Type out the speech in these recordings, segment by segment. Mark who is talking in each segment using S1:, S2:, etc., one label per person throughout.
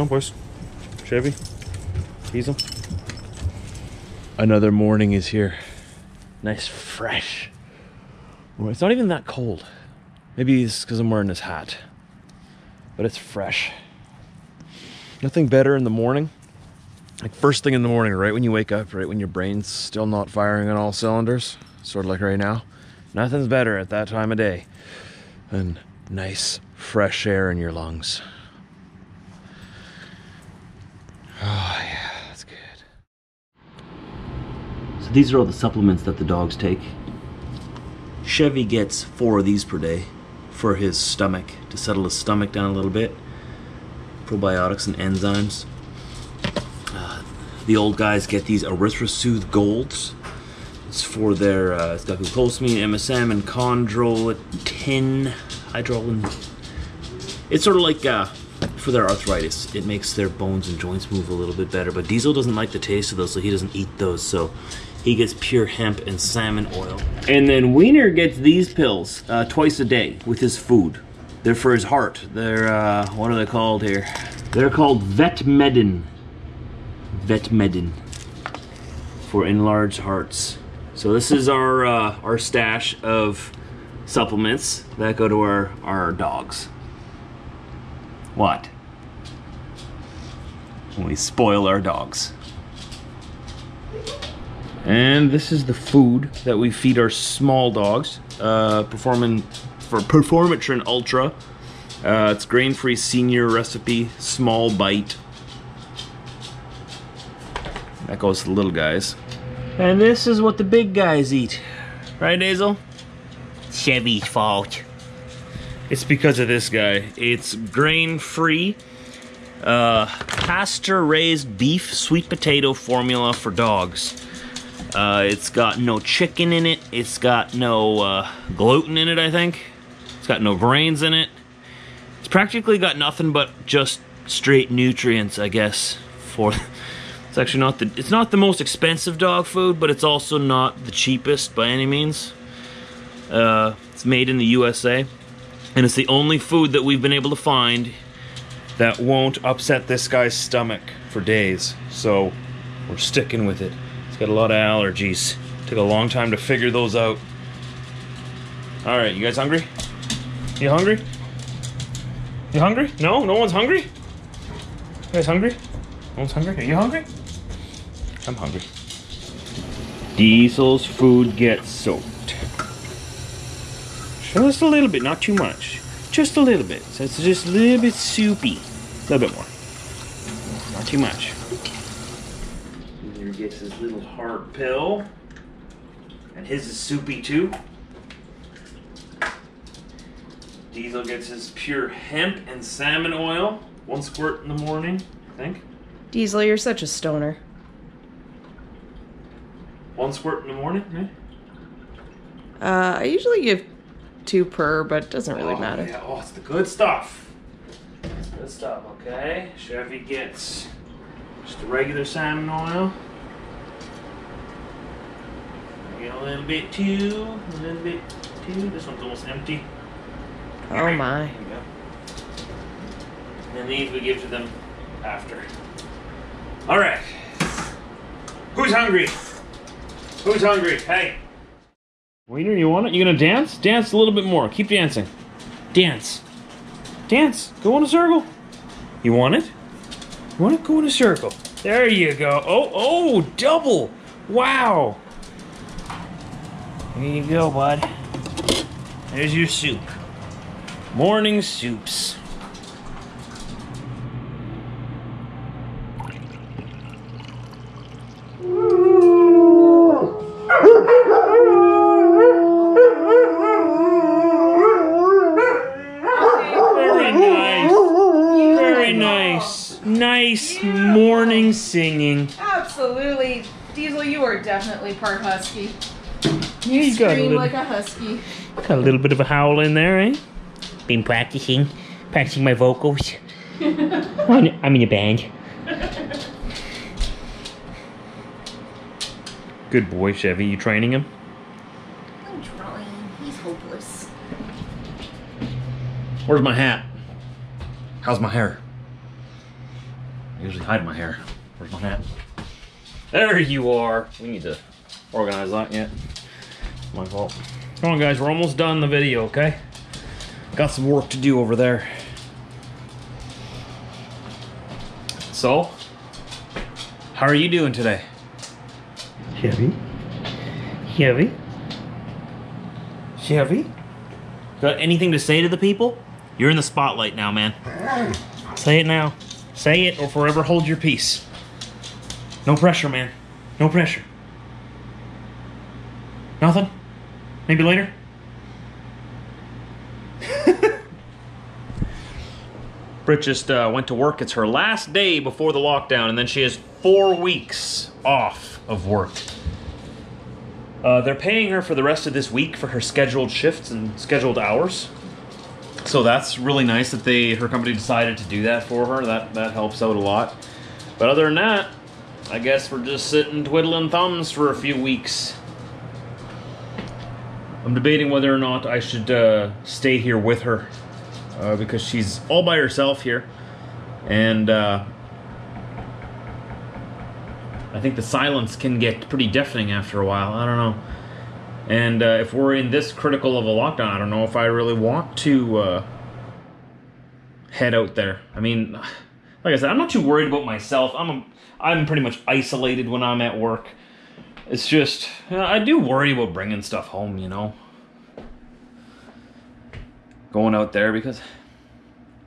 S1: Come on, boys. Chevy. Diesel. Another morning is here. Nice, fresh. It's not even that cold. Maybe it's because I'm wearing this hat. But it's fresh. Nothing better in the morning. Like first thing in the morning, right when you wake up, right when your brain's still not firing on all cylinders, sort of like right now. Nothing's better at that time of day than nice, fresh air in your lungs. Oh, yeah, that's good. So these are all the supplements that the dogs take. Chevy gets four of these per day for his stomach, to settle his stomach down a little bit. Probiotics and enzymes. Uh, the old guys get these Arthrisoothe Golds. It's for their, uh, it's got glucosamine, MSM, and chondroitin, hydrolan. It's sort of like uh, for their arthritis. It makes their bones and joints move a little bit better. But Diesel doesn't like the taste of those, so he doesn't eat those. So he gets pure hemp and salmon oil. And then Wiener gets these pills uh, twice a day with his food. They're for his heart. They're, uh, what are they called here? They're called Vetmedin. Vetmedin for enlarged hearts. So this is our uh, our stash of supplements that go to our, our dogs. What? When we spoil our dogs. And this is the food that we feed our small dogs. Uh, performing for Performatrin Ultra. Uh, it's grain-free senior recipe, small bite. That goes to the little guys. And this is what the big guys eat. Right, Hazel? Chevy's fault. It's because of this guy. It's grain-free, uh, pasture-raised beef sweet potato formula for dogs. Uh, it's got no chicken in it. It's got no uh, gluten in it, I think. It's got no grains in it. It's practically got nothing but just straight nutrients, I guess. For it's actually not the it's not the most expensive dog food, but it's also not the cheapest by any means. Uh, it's made in the USA, and it's the only food that we've been able to find that won't upset this guy's stomach for days. So we're sticking with it. Got a lot of allergies. Took a long time to figure those out. All right, you guys hungry? You hungry? You hungry? No? No one's hungry? You guys hungry? No one's hungry? Are you hungry? I'm hungry. Diesel's food gets soaked. Just a little bit, not too much. Just a little bit. So it's just a little bit soupy. A little bit more. Not too much. Gets his little heart pill. And his is soupy too. Diesel gets his pure hemp and salmon oil. One squirt in the morning, I think.
S2: Diesel, you're such a stoner.
S1: One squirt in the morning, right?
S2: Uh, I usually give two per, but it doesn't really
S1: oh,
S2: matter.
S1: Yeah. Oh, it's the good stuff. It's good stuff, okay? Chevy gets just a regular salmon oil. Get a little bit too, a little bit too. This one's almost empty.
S2: Oh my.
S1: There we go. And these we give to them after. All right. Who's hungry? Who's hungry? Hey. Waiter, you want it? You gonna dance? Dance a little bit more. Keep dancing. Dance. Dance. Go in a circle. You want it? You want it? Go in a circle. There you go. Oh, oh, double. Wow. Here you go, bud. There's your soup. Morning soups. Nice morning singing.
S2: Absolutely. Diesel, you are definitely part husky.
S1: Yeah, you got a
S2: Scream
S1: little,
S2: like a husky.
S1: got a little bit of a howl in there, eh? Been practicing, practicing my vocals. I'm in- I'm in a band. Good boy, Chevy. You training him?
S2: I'm trying. He's hopeless.
S1: Where's my hat? How's my hair? I usually hide my hair. Where's my hat? There you are. We need to organize that yet. My fault. Come on, guys. We're almost done the video, okay? Got some work to do over there. So, how are you doing today? Chevy? Chevy? Chevy? Got anything to say to the people? You're in the spotlight now, man. Say it now. Say it or forever hold your peace. No pressure, man. No pressure. Nothing? Maybe later? Brit just uh, went to work. It's her last day before the lockdown, and then she has four weeks off of work. Uh, they're paying her for the rest of this week for her scheduled shifts and scheduled hours. So that's really nice that they her company decided to do that for her. That that helps out a lot. But other than that, I guess we're just sitting twiddling thumbs for a few weeks. I'm debating whether or not I should uh, stay here with her uh, because she's all by herself here, and uh, I think the silence can get pretty deafening after a while. I don't know. And uh, if we're in this critical of a lockdown, I don't know if I really want to uh, head out there. I mean, like I said, I'm not too worried about myself. I'm a, I'm pretty much isolated when I'm at work. It's just I do worry about bringing stuff home. You know, going out there because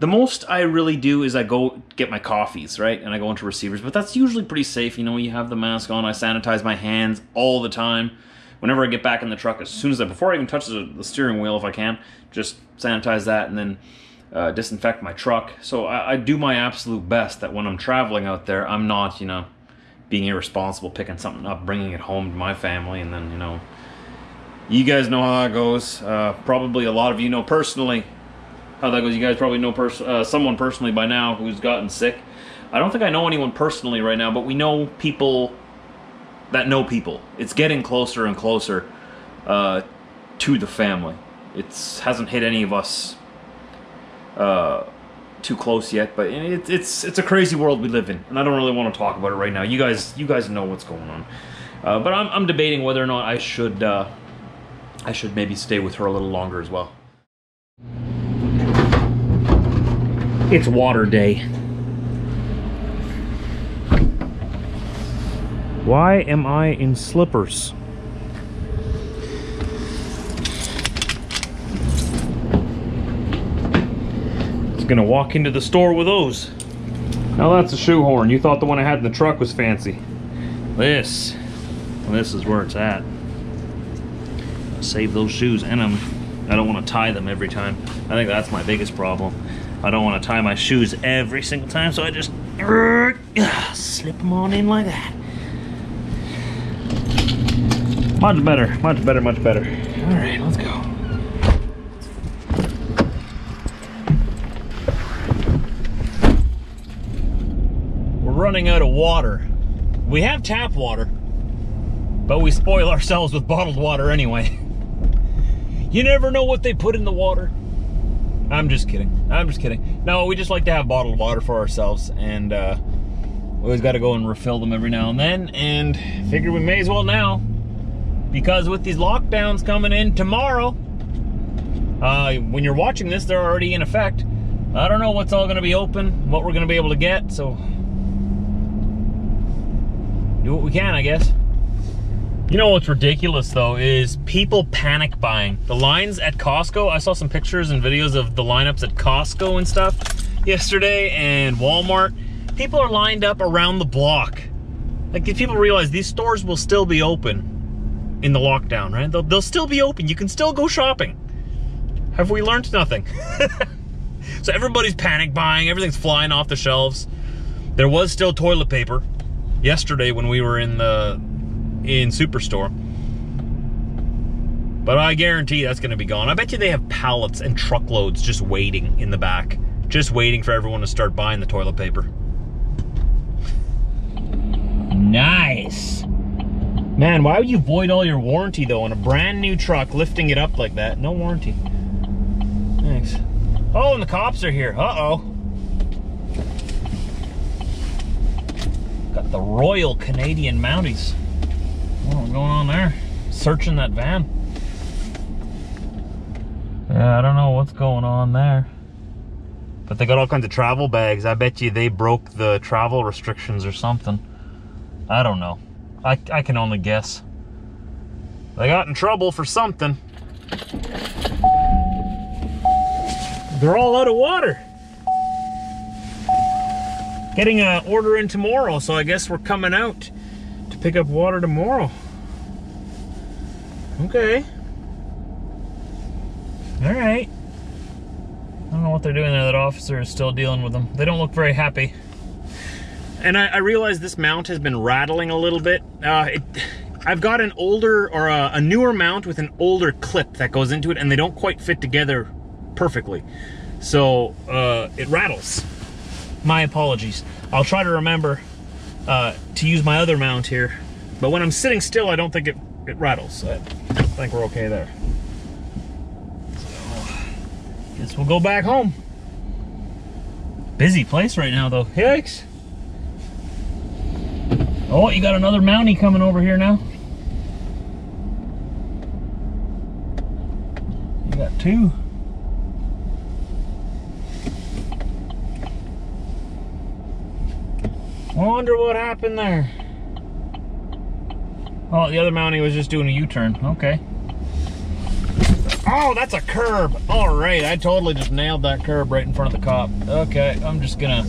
S1: the most I really do is I go get my coffees, right? And I go into receivers, but that's usually pretty safe. You know, you have the mask on, I sanitize my hands all the time. Whenever I get back in the truck, as soon as I, before I even touch the, the steering wheel, if I can, just sanitize that and then uh, disinfect my truck. So I, I do my absolute best that when I'm traveling out there, I'm not, you know, being irresponsible, picking something up, bringing it home to my family, and then, you know, you guys know how that goes. Uh, probably a lot of you know personally how that goes. You guys probably know pers- uh, someone personally by now who's gotten sick. I don't think I know anyone personally right now, but we know people that know people. It's getting closer and closer uh, to the family. It hasn't hit any of us uh, too close yet, but it, it's it's a crazy world we live in, and I don't really want to talk about it right now. You guys you guys know what's going on, uh, but I'm, I'm debating whether or not I should uh, I should maybe stay with her a little longer as well. It's water day. Why am I in slippers? Gonna walk into the store with those. Now that's a shoehorn. You thought the one I had in the truck was fancy. This, this is where it's at. Save those shoes and I'm, I don't want to tie them every time. I think that's my biggest problem. I don't want to tie my shoes every single time, so I just uh, slip them on in like that. Much better, much better, much better. All right, let's go. We're running out of water. We have tap water, but we spoil ourselves with bottled water anyway. You never know what they put in the water. I'm just kidding. I'm just kidding. No, we just like to have bottled water for ourselves, and uh, we always got to go and refill them every now and then. And figure we may as well now, because with these lockdowns coming in tomorrow, uh, when you're watching this, they're already in effect. I don't know what's all going to be open, what we're going to be able to get, so do what we can, I guess. You know what's ridiculous though is people panic buying. The lines at Costco, I saw some pictures and videos of the lineups at Costco and stuff yesterday and Walmart. People are lined up around the block. Like if people realize these stores will still be open in the lockdown, right? They'll, they'll still be open. You can still go shopping. Have we learned nothing? so everybody's panic buying. Everything's flying off the shelves. There was still toilet paper yesterday when we were in the in Superstore. But I guarantee that's going to be gone. I bet you they have pallets and truckloads just waiting in the back. Just waiting for everyone to start buying the toilet paper. Nice. Man, why would you void all your warranty though on a brand new truck lifting it up like that? No warranty. Thanks. Oh, and the cops are here. Uh-oh. Got the Royal Canadian Mounties. What's going on there? Searching that van. Yeah, I don't know what's going on there. But they got all kinds of travel bags. I bet you they broke the travel restrictions or something. I don't know. I, I can only guess. They got in trouble for something. They're all out of water. Getting an order in tomorrow, so I guess we're coming out to pick up water tomorrow. Okay. All right. I don't know what they're doing there. That officer is still dealing with them. They don't look very happy. And I, I realize this mount has been rattling a little bit. Uh, it, I've got an older or a, a newer mount with an older clip that goes into it, and they don't quite fit together perfectly. So uh, it rattles. My apologies. I'll try to remember uh, to use my other mount here. But when I'm sitting still, I don't think it, it rattles. I think we're okay there. So, guess we'll go back home. Busy place right now, though. Yikes. Oh, you got another Mountie coming over here now. You got two. Wonder what happened there. Oh, the other Mountie was just doing a U-turn. Okay. Oh, that's a curb. All right, I totally just nailed that curb right in front of the cop. Okay, I'm just gonna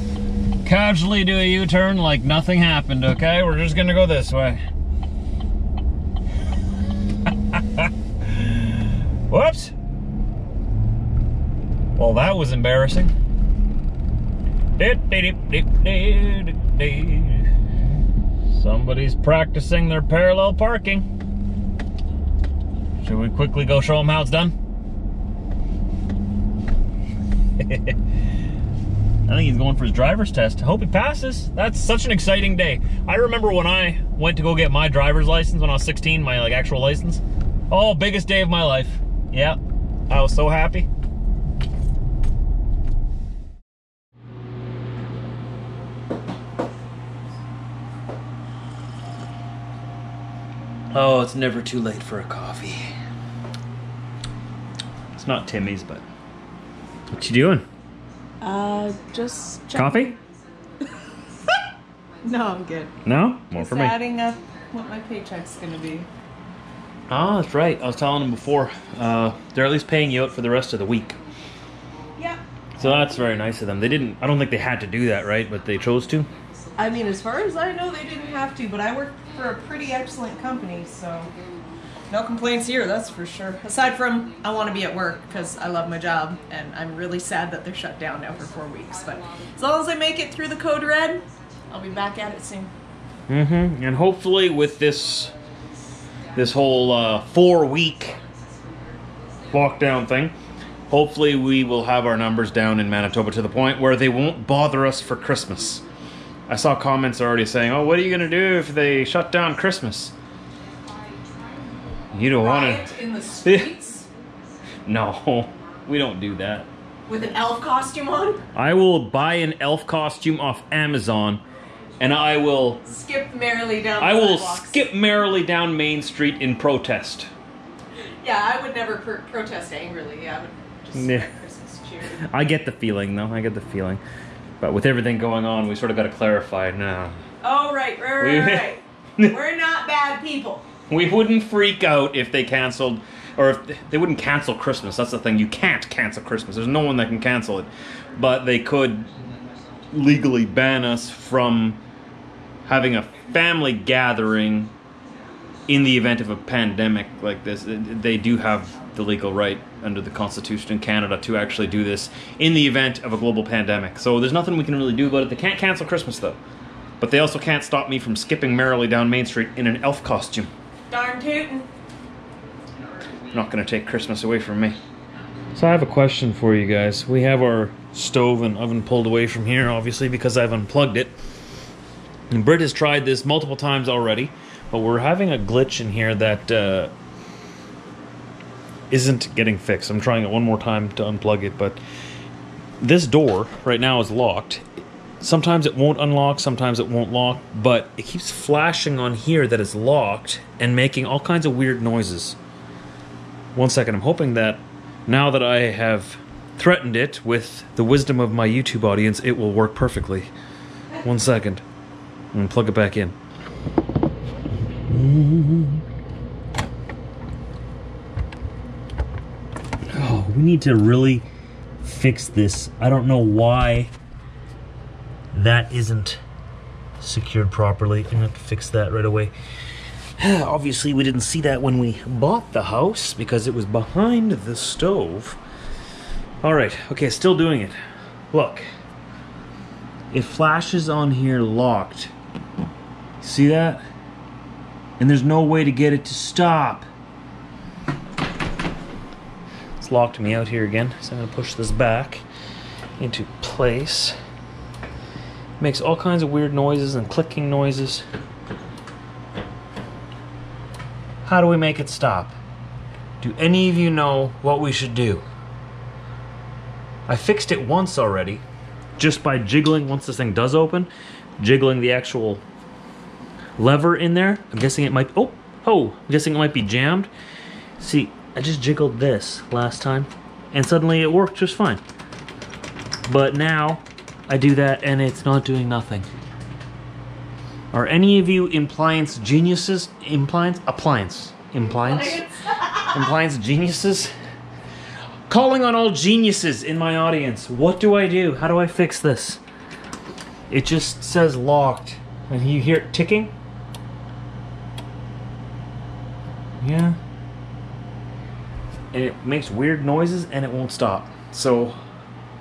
S1: casually do a U-turn like nothing happened, okay? We're just gonna go this way. Whoops. Well, that was embarrassing. Somebody's practicing their parallel parking. Should we quickly go show them how it's done? I think he's going for his driver's test. I hope he passes. That's such an exciting day. I remember when I went to go get my driver's license when I was 16, my like actual license. Oh, biggest day of my life. Yeah, I was so happy. Oh, it's never too late for a coffee. It's not Timmy's, but what you doing?
S2: Uh, just check-
S1: Coffee?
S2: No, I'm good.
S1: No, more
S2: Just
S1: for me.
S2: adding up what my paycheck's gonna be.
S1: Oh, that's right. I was telling them before. Uh, they're at least paying you out for the rest of the week.
S2: Yeah.
S1: So that's very nice of them. They didn't. I don't think they had to do that, right? But they chose to.
S2: I mean, as far as I know, they didn't have to, but I work for a pretty excellent company, so no complaints here. That's for sure. Aside from I want to be at work because I love my job, and I'm really sad that they're shut down now for four weeks. But as long as I make it through the code red, I'll be back at it soon.
S1: Mm-hmm. And hopefully, with this this whole uh, four week lockdown thing, hopefully we will have our numbers down in Manitoba to the point where they won't bother us for Christmas. I saw comments already saying, "Oh, what are you gonna do if they shut down Christmas?" You don't want to.
S2: in the streets
S1: No, we don't do that.
S2: with an elf costume on.
S1: I will buy an elf costume off Amazon, and I will
S2: Skip merrily down.
S1: I will
S2: sidewalks.
S1: skip merrily down Main Street in protest.
S2: Yeah, I would never pr- protest angrily. I would just
S1: Yeah.
S2: Christmas cheer.
S1: I get the feeling, though. I get the feeling. But with everything going on, we sort of got to clarify now.
S2: Oh right, right, right, right. We're not bad people.
S1: We wouldn't freak out if they canceled, or if they wouldn't cancel Christmas. That's the thing. You can't cancel Christmas. There's no one that can cancel it. But they could legally ban us from having a family gathering in the event of a pandemic like this. They do have the legal right under the Constitution in Canada to actually do this in the event of a global pandemic. So there's nothing we can really do about it. They can't cancel Christmas though. But they also can't stop me from skipping merrily down Main Street in an elf costume.
S2: Darn tootin'.
S1: not going to take Christmas away from me. So I have a question for you guys. We have our stove and oven pulled away from here, obviously, because I've unplugged it. And Britt has tried this multiple times already, but we're having a glitch in here that uh, isn't getting fixed. I'm trying it one more time to unplug it, but this door right now is locked. sometimes it won't unlock, sometimes it won't lock, but it keeps flashing on here that it's locked and making all kinds of weird noises. One second, I'm hoping that now that I have threatened it with the wisdom of my YouTube audience, it will work perfectly. One second. I'm gonna plug it back in. Oh, we need to really fix this. I don't know why that isn't secured properly. I'm gonna fix that right away. Obviously, we didn't see that when we bought the house because it was behind the stove. All right, okay, still doing it. Look, it flashes on here locked. See that? And there's no way to get it to stop. Locked me out here again, so I'm gonna push this back into place. Makes all kinds of weird noises and clicking noises. How do we make it stop? Do any of you know what we should do? I fixed it once already, just by jiggling, once this thing does open, jiggling the actual lever in there. I'm guessing it might, oh, oh, I'm guessing it might be jammed. See, I just jiggled this last time, and suddenly it worked just fine. But now, I do that and it's not doing nothing. Are any of you appliance geniuses? Appliance? Appliance. Appliance? appliance geniuses? Calling on all geniuses in my audience. What do I do? How do I fix this? It just says locked. And you hear it ticking? Yeah. And it makes weird noises and it won't stop. So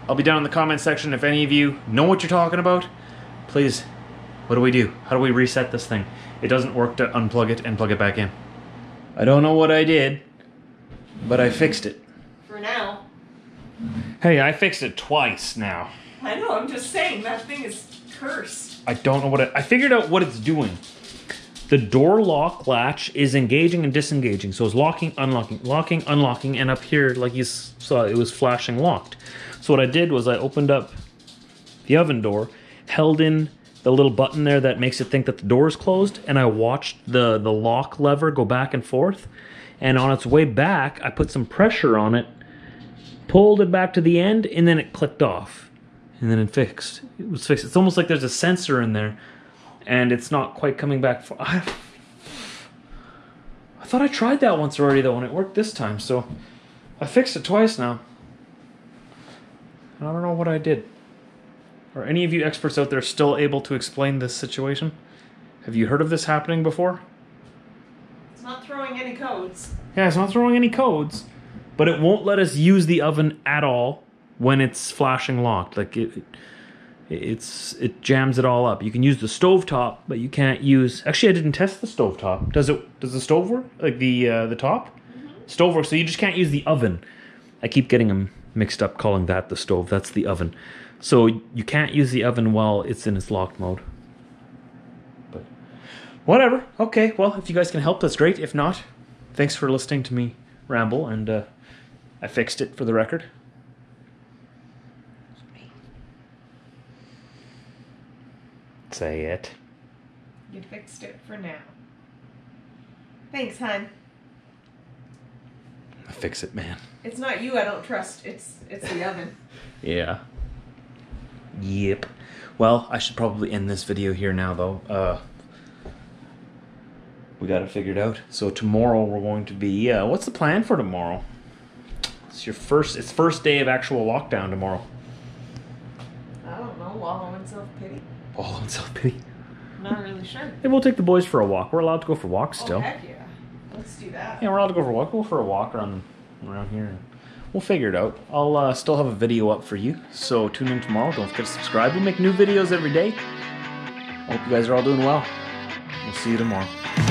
S1: I'll be down in the comment section if any of you know what you're talking about. Please, what do we do? How do we reset this thing? It doesn't work to unplug it and plug it back in. I don't know what I did, but I fixed it.
S2: For now.
S1: Hey, I fixed it twice now.
S2: I know, I'm just saying, that thing is cursed.
S1: I don't know what it, I figured out what it's doing. The door lock latch is engaging and disengaging. So it's locking, unlocking, locking, unlocking, and up here, like you saw, it was flashing locked. So what I did was I opened up the oven door, held in the little button there that makes it think that the door is closed, and I watched the, the lock lever go back and forth. And on its way back, I put some pressure on it, pulled it back to the end, and then it clicked off. And then it fixed. It was fixed. It's almost like there's a sensor in there, and it's not quite coming back. For, I, I thought I tried that once already, though, and it worked this time, so I fixed it twice now. And I don't know what I did. Are any of you experts out there still able to explain this situation? Have you heard of this happening before?
S2: It's not throwing any codes.
S1: Yeah, it's not throwing any codes, but it won't let us use the oven at all when it's flashing locked. Like it, it's it jams it all up. You can use the stove top, but you can't use. Actually, I didn't test the stove top. Does it? Does the stove work? Like the uh, the top? Mm-hmm. Stove works. So you just can't use the oven. I keep getting them mixed up calling that the stove. That's the oven. So you can't use the oven while it's in its locked mode. But whatever. Okay, well, if you guys can help, that's great. If not, thanks for listening to me ramble, and uh, I fixed it for the record. Say it.
S2: You fixed it for now. Thanks, hon.
S1: Fix it, man.
S2: It's not you I don't trust. It's it's the oven.
S1: Yeah. Yep. Well, I should probably end this video here now, though. Uh, we got it figured out. So tomorrow we're going to be. Uh, what's the plan for tomorrow? It's your first. It's first day of actual lockdown tomorrow.
S2: I don't know. Wallow in self pity.
S1: Wallow in self pity.
S2: Not really sure.
S1: Maybe we'll take the boys for a walk. We're allowed to go for walks
S2: oh,
S1: still.
S2: heck yeah. Let's do that.
S1: Yeah, we're allowed to go for a walk. We'll go for a walk around around here. We'll figure it out. I'll uh, still have a video up for you, so tune in tomorrow. Don't forget to subscribe. We make new videos every day. I hope you guys are all doing well. We'll see you tomorrow.